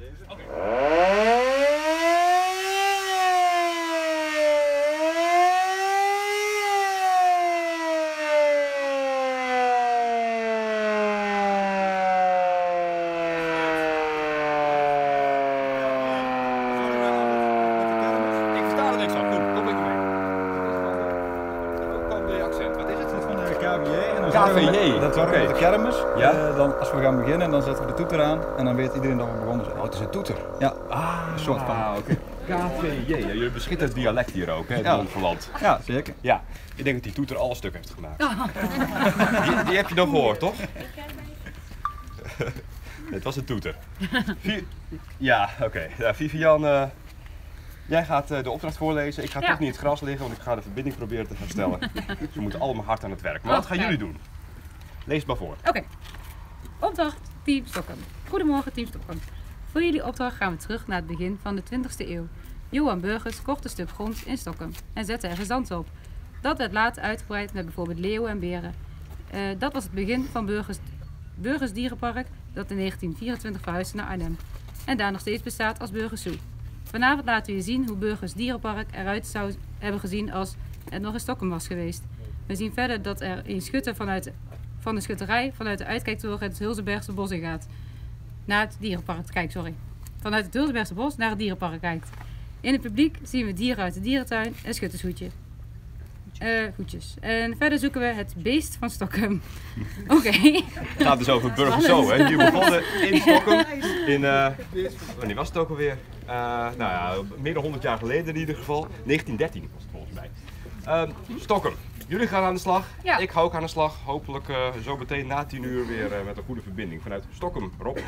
Ik versta er niks van. Goed, kom ik mee. Kom de accent. Wat is het? van de KVJ. En dan KVJ, zorgen we met- Dat we oké. met de kermis. Ja. Eh, dan, als we gaan beginnen, dan zetten we de toeter aan. En dan weet iedereen dat we begonnen zijn. Oh, het is een toeter. Ja, Ah, een soort van. Ah, oké. KVJ. Ja, jullie beschikken het dialect hier ook, hè? Het Ja. Ja, zeker. Ja, ik denk dat die toeter alle stuk heeft gemaakt. Die, die heb je nog gehoord, toch? Het was een toeter. Ja, oké. Ja, Vivian, eh, jij gaat eh, de opdracht voorlezen. Ik ga Ja. toch niet in het gras liggen, want ik ga de verbinding proberen te herstellen. Ze moeten allemaal hard aan het werk. Maar wat gaan jullie doen? Lees het maar voor. Oké. Opdracht Team Stockholm. Goedemorgen Team Stockholm. Voor jullie opdracht gaan we terug naar het begin van de 20e eeuw. Johan Burgers kocht een stuk grond in Stockholm en zette er gezant op. Dat werd later uitgebreid met bijvoorbeeld leeuwen en beren. Eh, dat was het begin van Burgers, Burgers Dierenpark dat in 1924 verhuisde naar Arnhem. En daar nog steeds bestaat als Burgers Zoo. Vanavond laten we je zien hoe Burgers Dierenpark eruit zou hebben gezien als het nog in Stockholm was geweest. We zien verder dat er een schutter vanuit, van de schutterij vanuit de uitkijktoren het Hulzenbergse bos in gaat. Naar het dierenpark kijkt, sorry. Vanuit het Hulzenbergse bos naar het dierenpark kijkt. In het publiek zien we dieren uit de dierentuin en schuttershoedje. Eh, goedjes. En verder zoeken we het beest van Stockholm. Oké. Het gaat dus over Burgers hè? Hier begonnen in Stockholm. In, eh wanneer was het ook alweer? Eh, nou ja, meer dan 100 jaar geleden in ieder geval. 1913 was het volgens mij. Ehm Stockholm, jullie gaan aan de slag. Ja. Ik ga ook aan de slag. Hopelijk zo meteen na 10 uur weer met een goede verbinding vanuit Stockholm. Rob.